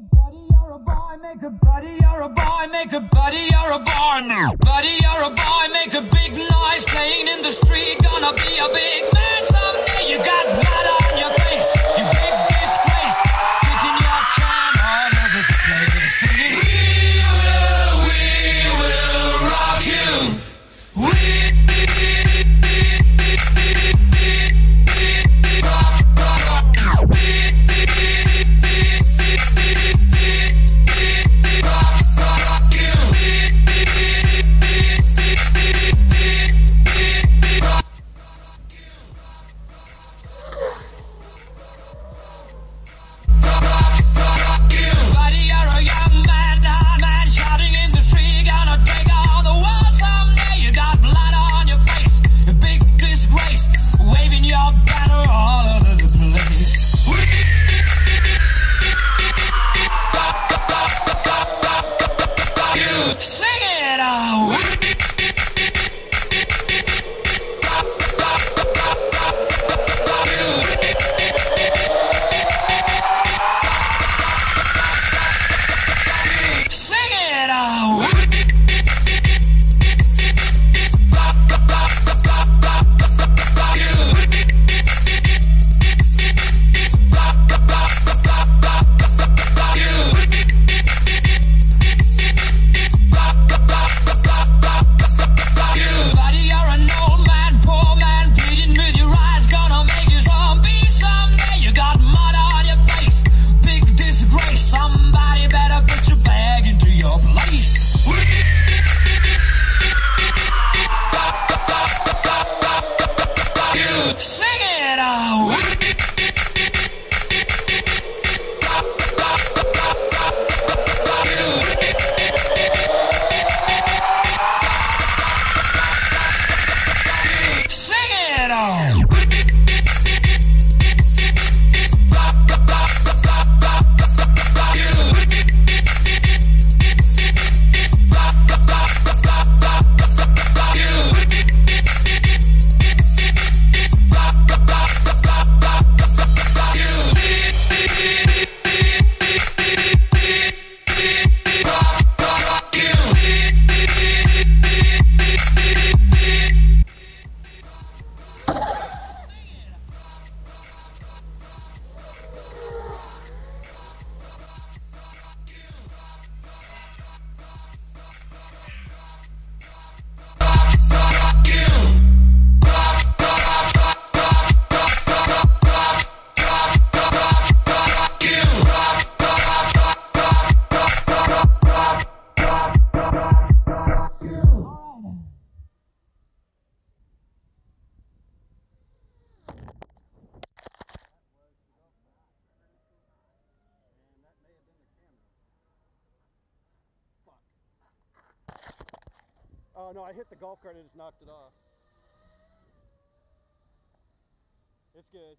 buddy, you're a boy, make a buddy, you're a boy, make a buddy, you're a boy now. Buddy, you're a boy, make a big noise, playing in the street, gonna be a big man. Oh no, I hit the golf cart and just knocked it off. It's good.